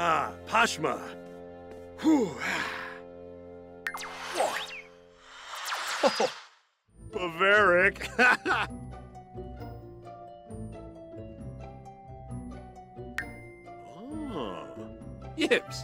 Ah, Pashma. Whew. Oh, Bavaric. oh. Yips.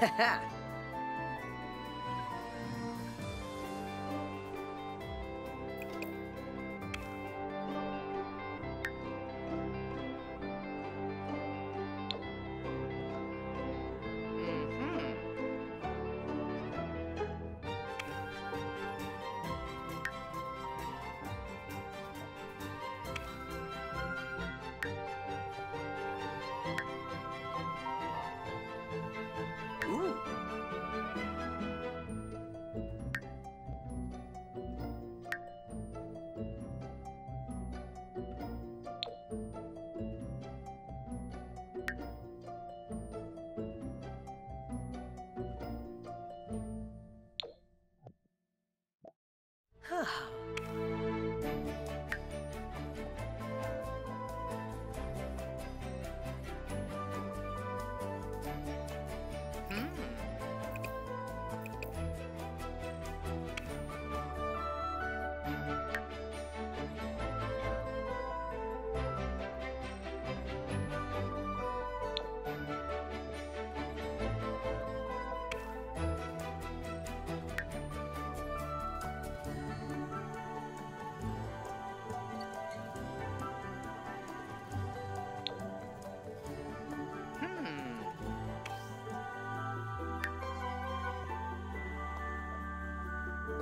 Haha. Mhm.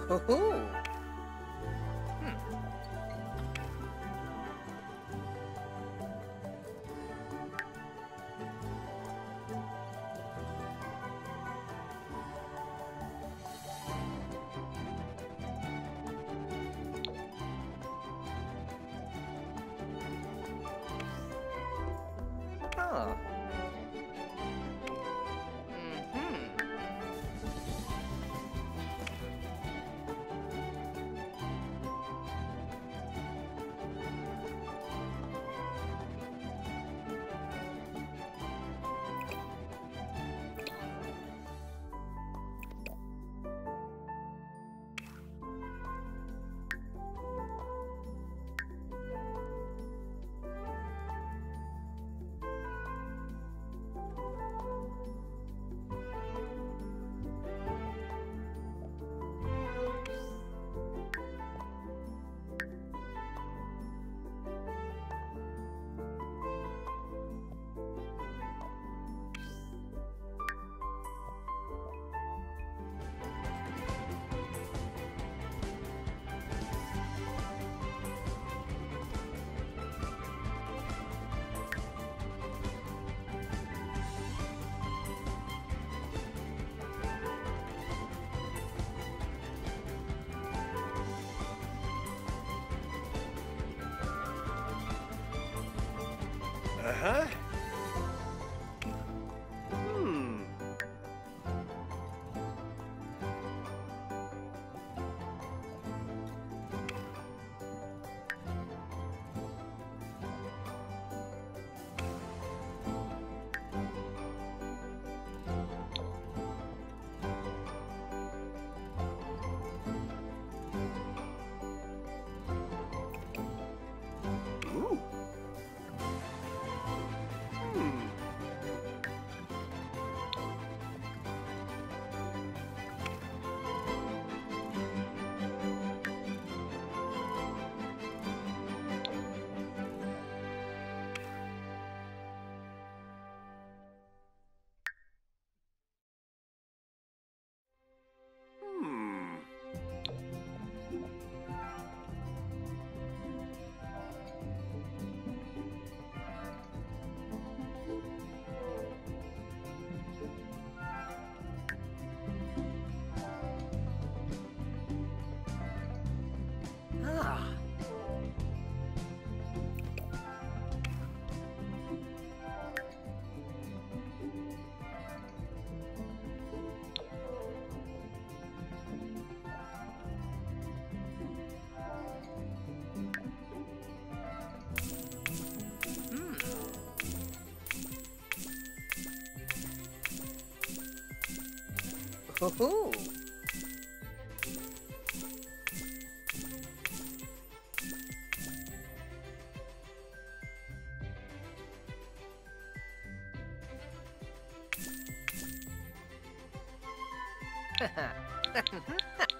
Ooh. Uh Hmm. Ooh. Aha!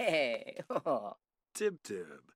Hey. Oh. Tib Tib.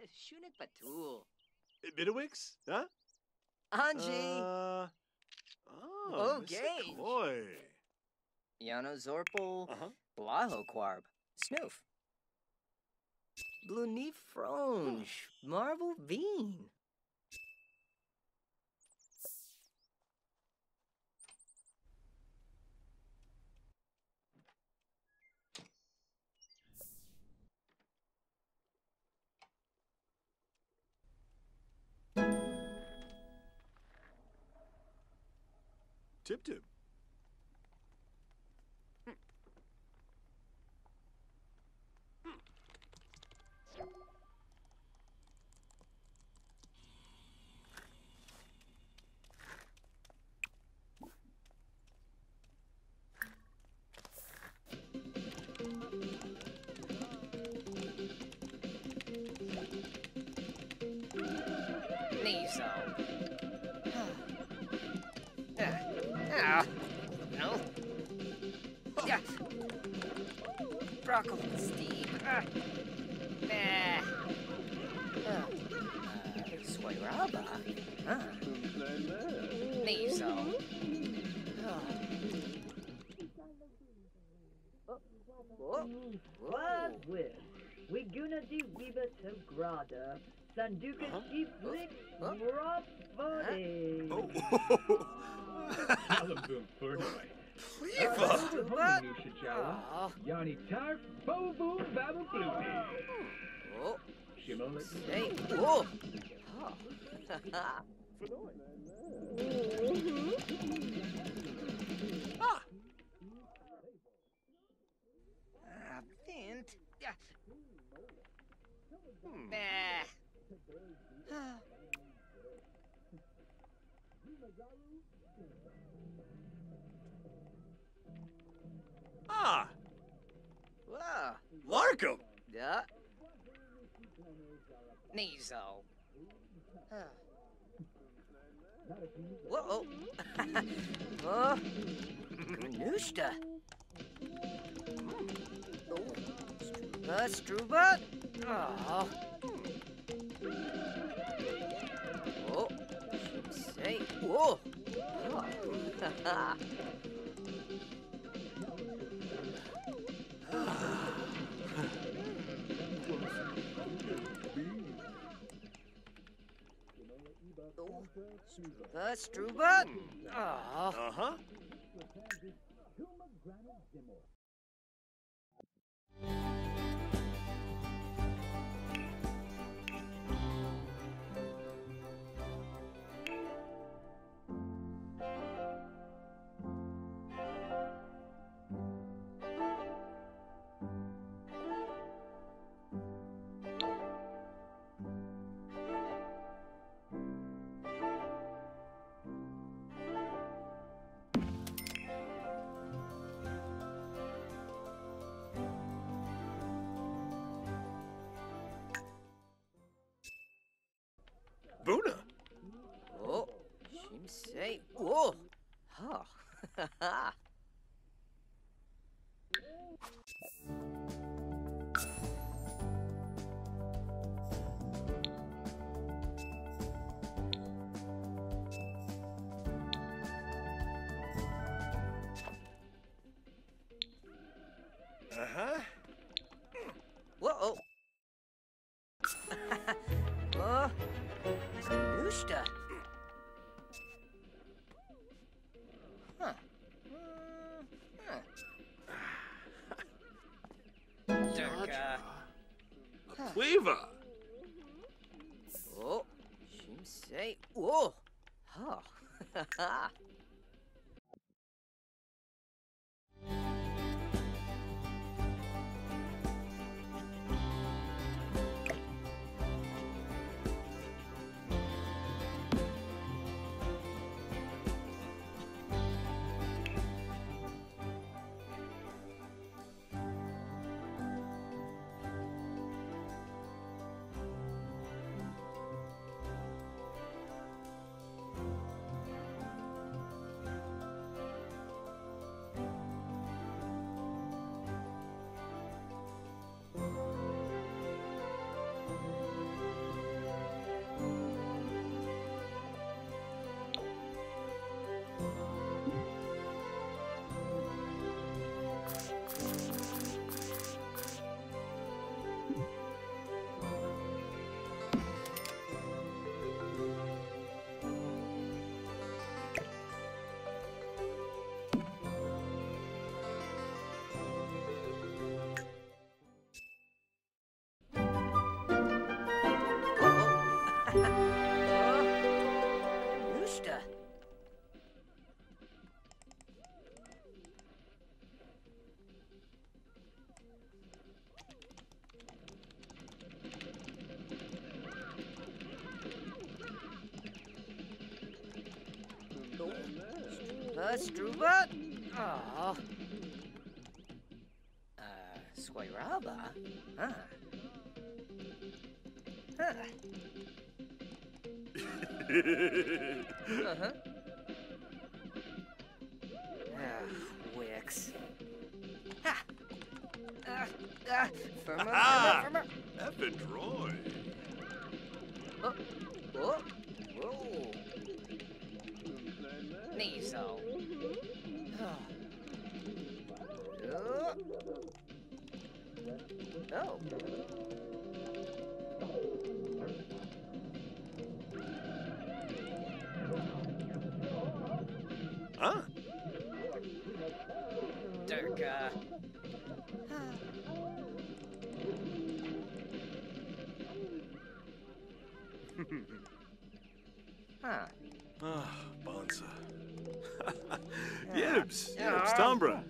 Shunik Batul. Bidowix? Huh? Anji. Uh, oh, Okay. Koi. Yano Zorpal. Uh-huh. Blaho Quarb. Snoof. Blue Neef Fronge. Marvel Veen. Tip tip. Wild West, Wiguna di Weaver to Grada, Sanduka Huh? Rob Body. Oh. Alabum Furnoy. Eva! What? Oh. Yanni Tarf, Bo Boom Babble Bluey. Oh. Shimolik. Hey. Whoa. Oh. Ah. Ah, Vint. Yeah. Hmm. Nah. Ah. Ah! Whoa. Larkham! Yeah. Nizo. Whoa. oh. Gnushta. Oh. Struba, Struba. Oh. Oh. Say. Whoa. Oh. Struba, Struba. Oh. Uh-huh. oh. Gnushta. Huh. Mm, huh. Durga. Cleaver! Oh. Shimsei. Whoa. Oh. Struba, Struba. Oh. Uh, Squiraba? Huh. Huh. Uh-huh. Ah, Wix. Ha! Ah, ah, Ah, Bonza. Yibs. Yibs, Ah, Tombra.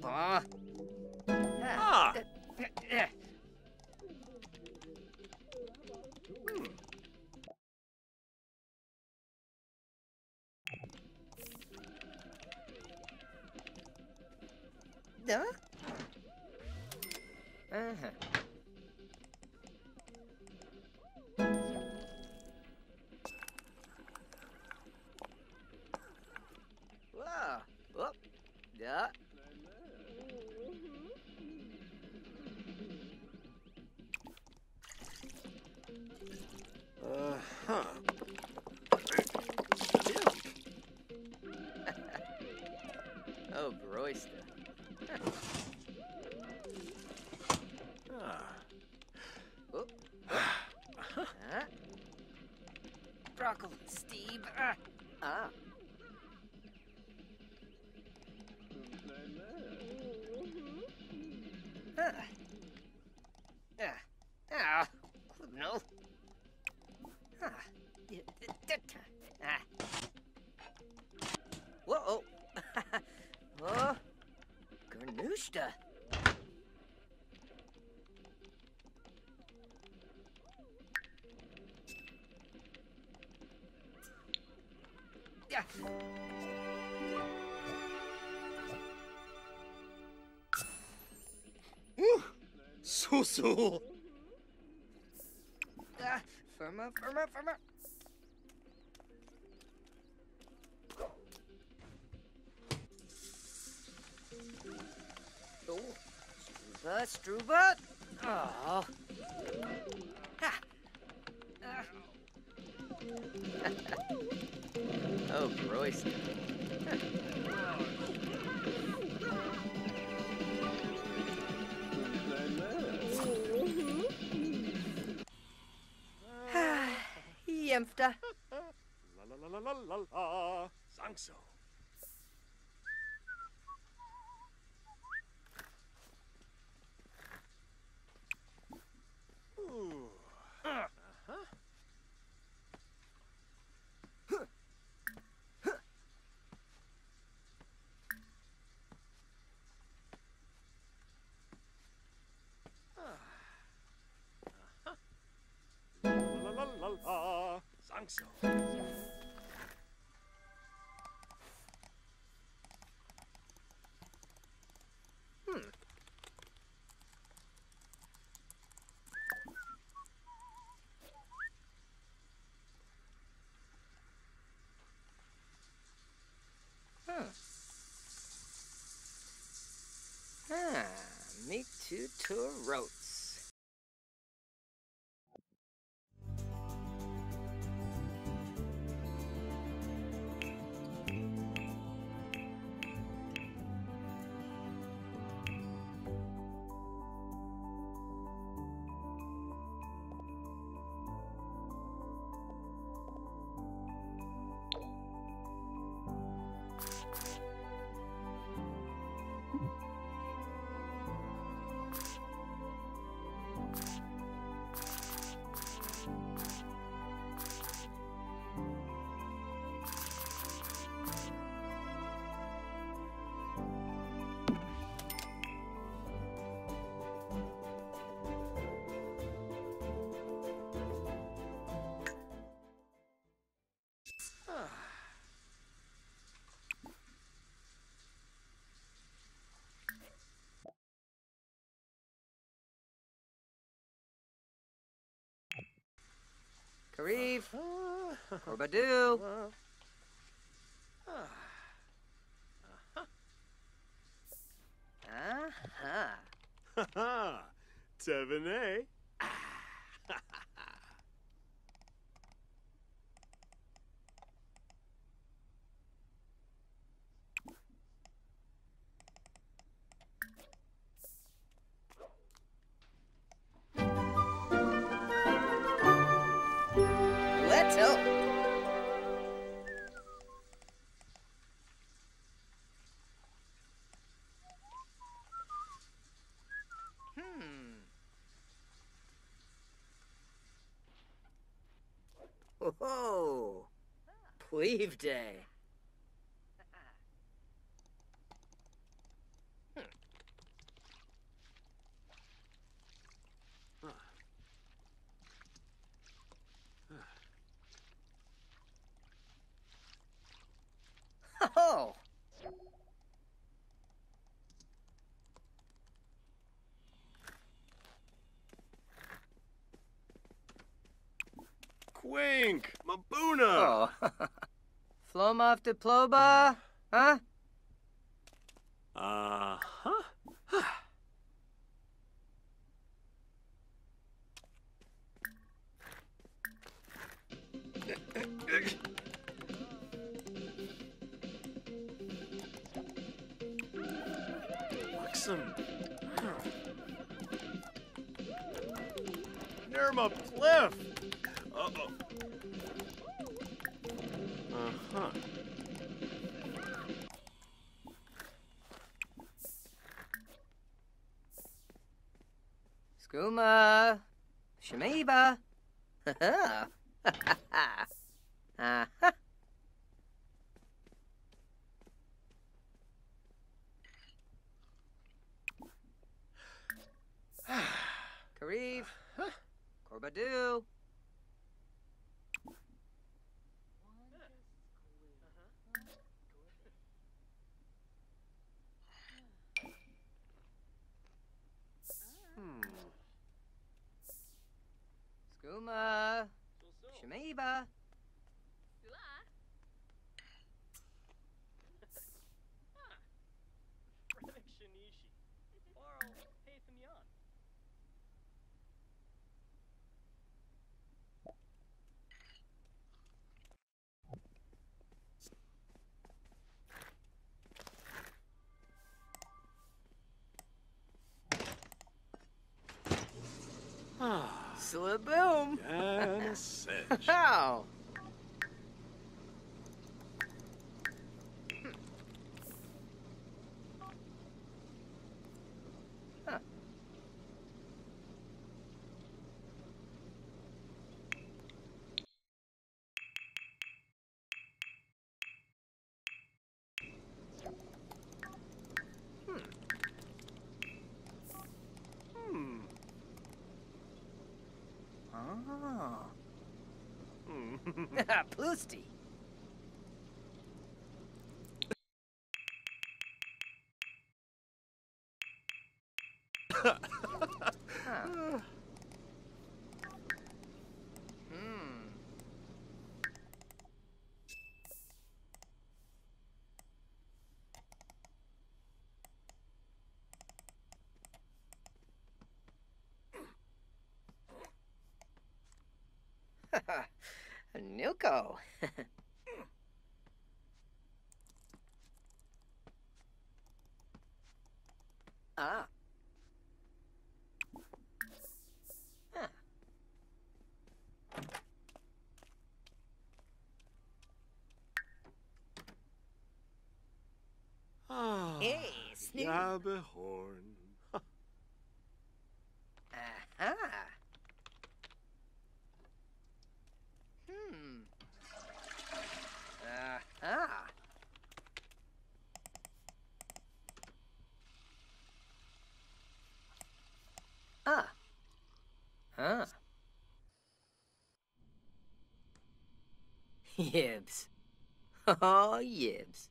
Whoa. oh. Garnushta. Yeah. So so. Firmer, firmer. Oh, Struba, Struba. Oh, Royce. Sangso. Huh. Ah, me too tour roats. Karif, Uh, Corbadoo. uh, Uh-huh. ha Pleve day. Hmm. Oh. Quink. Mabuna. Oh. Flomov Diploba? Huh? Uh Ah. Slaboom. And a sedge. How? Huh. Hmm. Oh. Hmm. Ploosty. Huh. Hmm. Nuko. ah. Huh. Ah. Hey, Snoop. Yabehorn. Aha. Hmm. Aha. Ah. Huh. Yibs. Oh, yibs.